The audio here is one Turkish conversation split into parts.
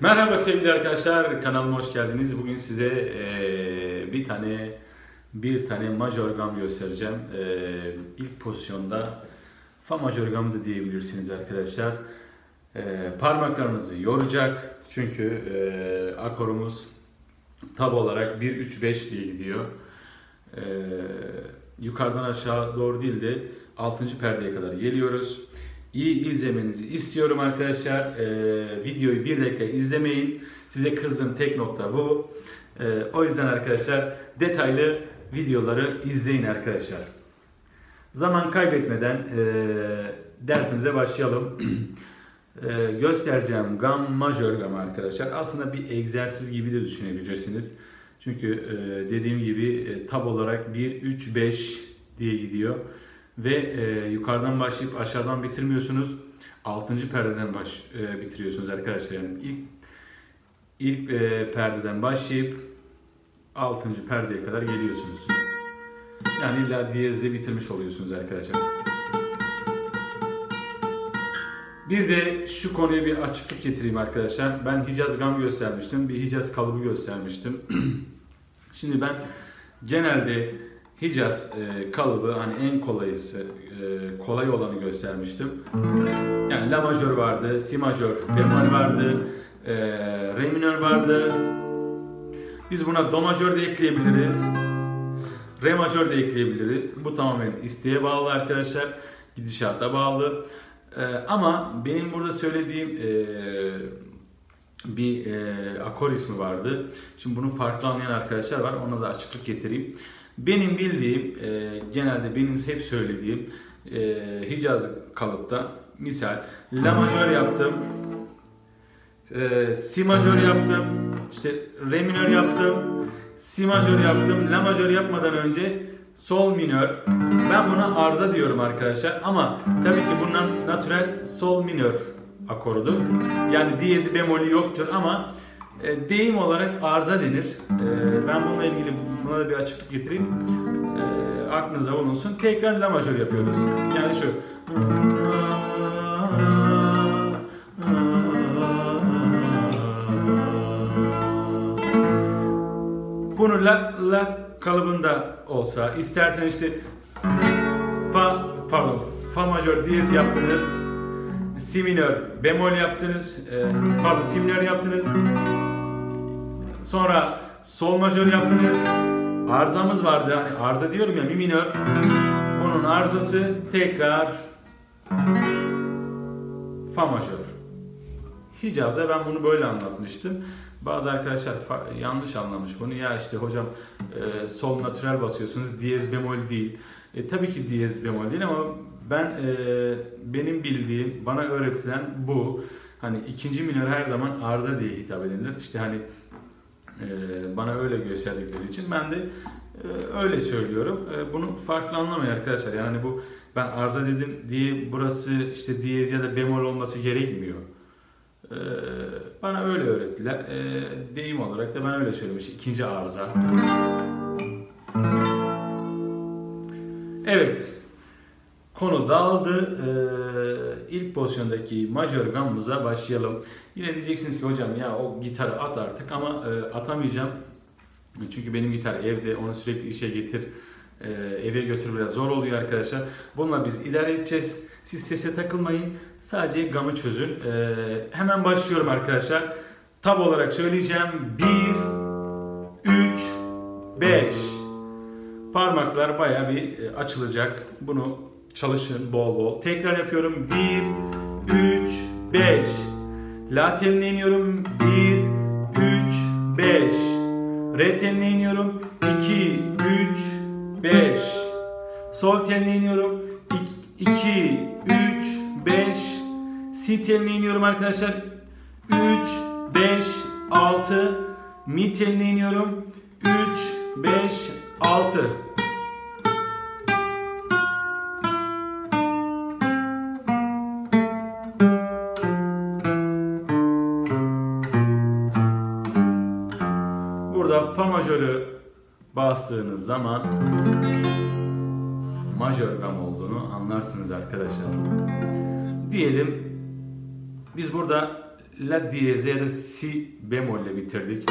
Merhaba sevgili arkadaşlar, kanalıma hoş geldiniz. Bugün size eee, bir tane bir tane majör gam göstereceğim. Eee ilk pozisyonda fa majör gam da diyebilirsiniz arkadaşlar. Eee, parmaklarınızı yoracak çünkü eee, akorumuz tab olarak 1-3-5 diye gidiyor. Eee, yukarıdan aşağı doğru değil de 6. perdeye kadar geliyoruz. İyi izlemenizi istiyorum arkadaşlar. Ee, videoyu bir dakika izlemeyin. Size kızdığım tek nokta bu. Ee, o yüzden arkadaşlar detaylı videoları izleyin arkadaşlar. Zaman kaybetmeden e, dersimize başlayalım. e, göstereceğim gam majör gam arkadaşlar. Aslında bir egzersiz gibi de düşünebilirsiniz. Çünkü e, dediğim gibi e, tab olarak 1, 3, 5 diye gidiyor ve e, yukarıdan başlayıp aşağıdan bitirmiyorsunuz. 6. perdeden baş e, bitiriyorsunuz arkadaşlar. Yani ilk ilk e, perdeden başlayıp 6. perdeye kadar geliyorsunuz. Yani illa diyezde bitirmiş oluyorsunuz arkadaşlar. Bir de şu konuya bir açıklık getireyim arkadaşlar. Ben Hicaz gam göstermiştim. Bir Hicaz kalıbı göstermiştim. Şimdi ben genelde Hicaz e, kalıbı hani en kolayısı, e, kolay olanı göstermiştim. Yani La majör vardı, Si majör, bemol vardı, e, Re minör vardı. Biz buna Do majör de ekleyebiliriz. Re majör de ekleyebiliriz. Bu tamamen isteğe bağlı arkadaşlar. Gidişata bağlı. E, ama benim burada söylediğim e, bir e, akor ismi vardı. Şimdi bunu farklı anlayan arkadaşlar var. Ona da açıklık getireyim. Benim bildiğim, e, genelde benim hep söylediğim e, Hicaz kalıpta misal La majör yaptım, e, Si majör yaptım, işte Re minör yaptım, Si majör yaptım, La majör yapmadan önce Sol minör. Ben buna arıza diyorum arkadaşlar ama tabii ki bundan natürel Sol minör akorudur. Yani diyezi bemolü yoktur ama e, deyim olarak arıza denir. E, ben bununla ilgili buna da bir açıklık getireyim. E, aklınıza bulunsun. Tekrar la majör yapıyoruz. Yani şu. Bunu la, la kalıbında olsa, istersen işte fa, pardon, fa majör diyez yaptınız, si minör bemol yaptınız, e, pardon si minör yaptınız, sonra sol majör yaptınız, arızamız vardı, hani arıza diyorum ya mi minör, bunun arızası tekrar fa majör. Hicaz'da ben bunu böyle anlatmıştım. Bazı arkadaşlar yanlış anlamış bunu. Ya işte hocam e, sol natürel basıyorsunuz diyez bemol değil. E, tabii ki diyez bemol değil ama ben e, benim bildiğim, bana öğretilen bu. Hani ikinci minör her zaman arıza diye hitap edilir. İşte hani bana öyle gösterdikleri için ben de e, öyle söylüyorum. E, bunu farklı anlamayın arkadaşlar. Yani bu ben arıza dedim diye burası işte diyez ya da bemol olması gerekmiyor. Ee, bana öyle öğrettiler. Ee, deyim olarak da ben öyle söylemiş. İkinci arıza. Evet. Konu dağıldı. Ee, ilk pozisyondaki majör gamımıza başlayalım. Yine diyeceksiniz ki hocam ya o gitarı at artık ama e, atamayacağım. Çünkü benim gitar evde onu sürekli işe getir e, eve götür biraz zor oluyor arkadaşlar. Bununla biz idare edeceğiz. Siz sese takılmayın. Sadece gamı çözün. E, hemen başlıyorum arkadaşlar. Tab olarak söyleyeceğim. 1 3 5 Parmaklar baya bir açılacak. Bunu çalışın bol bol. Tekrar yapıyorum. 1 3 5 La teline iniyorum. 1 3 5 Re teline iniyorum. 2 3 5 Sol teline iniyorum. 2 3 5 Si teline iniyorum arkadaşlar. 3 5 6 Mi teline iniyorum. 3 5 6 majörü bastığınız zaman majör gam olduğunu anlarsınız arkadaşlar. Diyelim biz burada La diyeze ya da si bemolle bitirdik.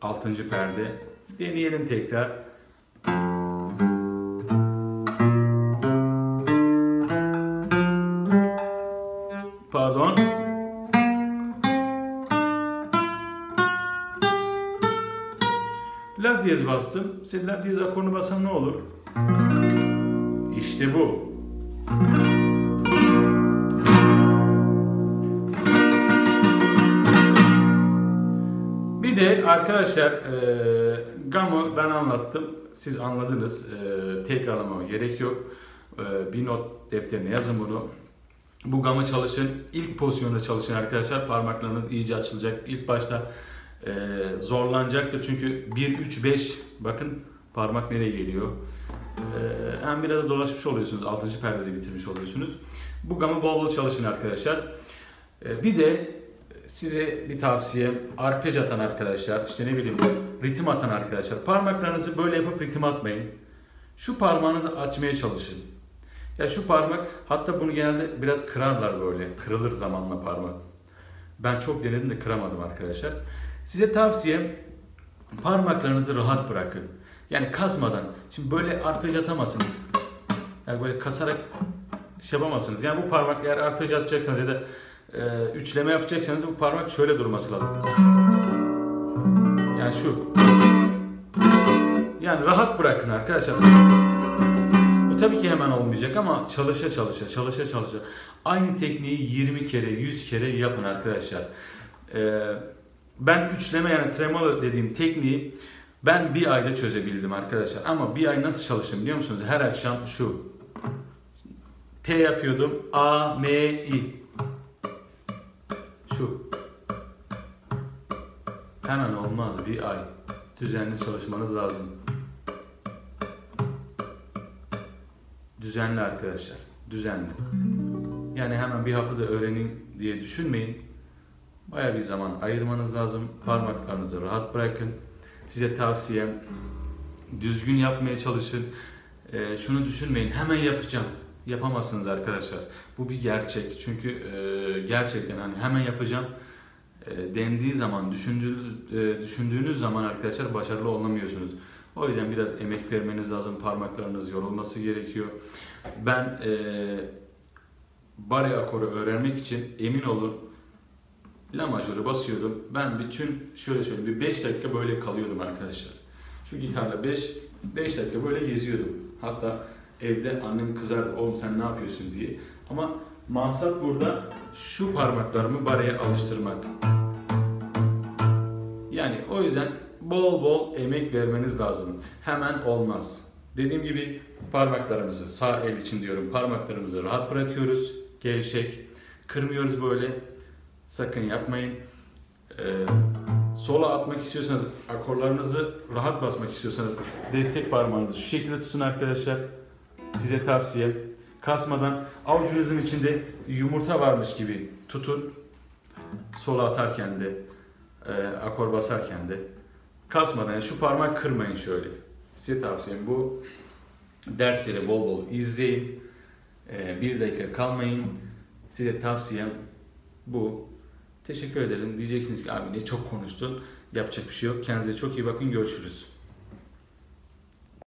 Altıncı perde. Deneyelim tekrar. La diyez bastım. Sen la diyez akorunu basan ne olur? İşte bu. Bir de arkadaşlar e, gamı ben anlattım. Siz anladınız. E, tekrarlamama gerek yok. E, bir not defterine yazın bunu. Bu gamı çalışın. İlk pozisyonda çalışın arkadaşlar. Parmaklarınız iyice açılacak. İlk başta e, zorlanacaktır. Çünkü 1, 3, 5 bakın parmak nereye geliyor. E, hem da dolaşmış oluyorsunuz. 6. perdede bitirmiş oluyorsunuz. Bu gamı bol bol çalışın arkadaşlar. E, bir de size bir tavsiye arpej atan arkadaşlar işte ne bileyim ritim atan arkadaşlar parmaklarınızı böyle yapıp ritim atmayın. Şu parmağınızı açmaya çalışın. Ya şu parmak hatta bunu genelde biraz kırarlar böyle. Kırılır zamanla parmak. Ben çok denedim de kıramadım arkadaşlar. Size tavsiyem parmaklarınızı rahat bırakın. Yani kasmadan. Şimdi böyle arpej atamazsınız. Yani böyle kasarak şey yapamazsınız. Yani bu parmak eğer arpej atacaksanız ya da e, üçleme yapacaksanız bu parmak şöyle durması lazım. Yani şu. Yani rahat bırakın arkadaşlar. Bu tabii ki hemen olmayacak ama çalışa çalışa, çalışa çalışa. Aynı tekniği 20 kere, 100 kere yapın arkadaşlar. Ee, ben üçleme yani tremolo dediğim tekniği ben bir ayda çözebildim arkadaşlar. Ama bir ay nasıl çalıştım biliyor musunuz? Her akşam şu. P yapıyordum. A, M, I. Şu. Hemen olmaz bir ay. Düzenli çalışmanız lazım. Düzenli arkadaşlar. Düzenli. Yani hemen bir haftada öğrenin diye düşünmeyin. Baya bir zaman ayırmanız lazım. Parmaklarınızı rahat bırakın. Size tavsiyem düzgün yapmaya çalışın. Ee, şunu düşünmeyin. Hemen yapacağım. Yapamazsınız arkadaşlar. Bu bir gerçek. Çünkü e, gerçekten hani hemen yapacağım e, dendiği zaman, düşündüğünüz, e, düşündüğünüz zaman arkadaşlar başarılı olamıyorsunuz. O yüzden biraz emek vermeniz lazım. Parmaklarınız yorulması gerekiyor. Ben e, bari akoru öğrenmek için emin olun La majörü basıyordum. Ben bütün şöyle söyleyeyim bir 5 dakika böyle kalıyordum arkadaşlar. Şu gitarla 5 5 dakika böyle geziyordum. Hatta evde annem kızardı oğlum sen ne yapıyorsun diye. Ama maksat burada şu parmaklarımı bareye alıştırmak. Yani o yüzden bol bol emek vermeniz lazım. Hemen olmaz. Dediğim gibi parmaklarımızı sağ el için diyorum parmaklarımızı rahat bırakıyoruz. Gevşek. Kırmıyoruz böyle. Sakın yapmayın. Ee, sola atmak istiyorsanız, akorlarınızı rahat basmak istiyorsanız destek parmağınızı şu şekilde tutun arkadaşlar. Size tavsiye. Kasmadan avucunuzun içinde yumurta varmış gibi tutun. Sola atarken de, e, akor basarken de. Kasmadan yani şu parmak kırmayın şöyle. Size tavsiyem bu. Dersleri bol bol izleyin. E, bir dakika kalmayın. Size tavsiyem bu. Teşekkür ederim. Diyeceksiniz ki abi ne çok konuştun. Yapacak bir şey yok. Kendinize çok iyi bakın. Görüşürüz.